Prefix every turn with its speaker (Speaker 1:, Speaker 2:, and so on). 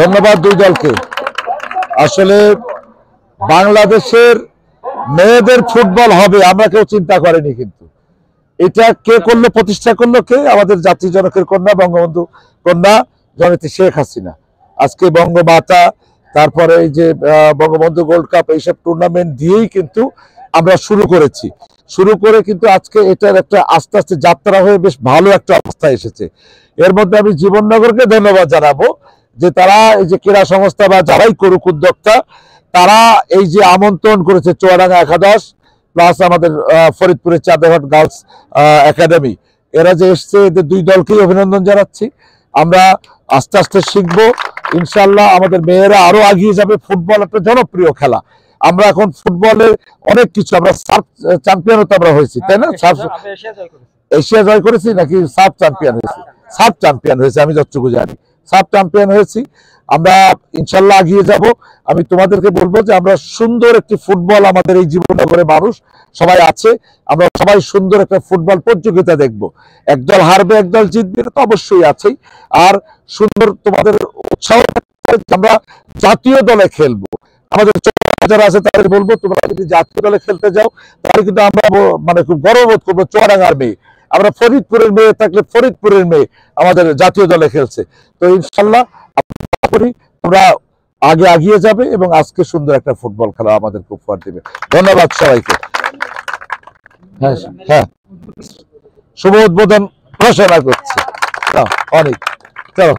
Speaker 1: ধন্যবাদ দুই দলকে। আসলে বাংলাদেশের মেয়েদের ফুটবল হবে, আমরা কেউ চিন্তা করিনি কিন্তু। এটা কে করল, প্রতিষ্ঠা করল কে? আমাদের জাতি জনকের কন্যা, বঙ্গবন্ধু কন্যা জনতি শেখ হাসিনা। আজকে বঙ্গমাতা, তারপরে এই যে বঙ্গবন্ধু গোল্ড কাপ, এইসব টুর্নামেন্ট দিয়েই কিন্তু আমরা শুরু করেছি। শুরু করে কিন্তু আজকে এটার একটা আস্তে আস্তে যাত্রা হয়ে বেশ ভালো একটা অবস্থায় এসেছে। এর মধ্যে আমি জীবননগরকে ধন্যবাদ জানাব। যে তারা এই যে ক্রীড়া সংস্থা বা যারাই করুক উদ্যোক্তা তারা এই যে আমন্ত্রণ করেছে চুয়াডাঙ্গা একাদশ প্লাস আমাদের ফরিদপুরের চাঁদেঘাট গার্লস একাডেমি। এরা যে এসছে এদের দুই দলকেই অভিনন্দন জানাচ্ছি। আমরা আস্তে আস্তে শিখব। ইনশাল্লাহ আমাদের মেয়েরা আরও এগিয়ে যাবে। ফুটবল একটা জনপ্রিয় খেলা। আমরা এখন ফুটবলে অনেক কিছু আমরা সাব চ্যাম্পিয়নও তো আমরা হয়েছি তাই না? এশিয়া জয় করেছি। নাকি সাব চ্যাম্পিয়ন হয়েছি? সাব চ্যাম্পিয়ন হয়েছে আমি যতটুকু জানি। সাব চ্যাম্পিয়ন হয়েছি। আমরা ইনশাল্লাহ এগিয়ে যাব। আমি তোমাদেরকে বলব যে আমরা সুন্দর একটি ফুটবল আমাদের এই জীবননগরে মানুষ সবাই আছে। আমরা সবাই সুন্দর একটা ফুটবল প্রতিযোগিতা দেখব। একদল হারবে, একদল জিতবে তো অবশ্যই আছেই। আর সুন্দর তোমাদের উৎসাহ আমরা জাতীয় দলে খেলব। আমাদের যারা আছে তাদের বলব, তোমরা যদি জাতীয় দলে খেলতে যাও, তাহলে কিন্তু আমরা মানে খুব গর্ববোধ করব, চুয়াডাঙ্গার মেয়ে। আমরা ফরিদপুরের মেয়ে থাকলে ফরিদপুরের মেয়ে আমাদের জাতীয় দলে খেলছে। তো ইনশাল্লাহ করি, তোমরা আগে আগিয়ে যাবে এবং আজকে সুন্দর একটা ফুটবল খেলা আমাদের খুব উপহার দেবে। ধন্যবাদ সবাইকে। হ্যাঁ হ্যাঁ। শুভ উদ্বোধন ঘোষণা করছি। অনেক, চলো।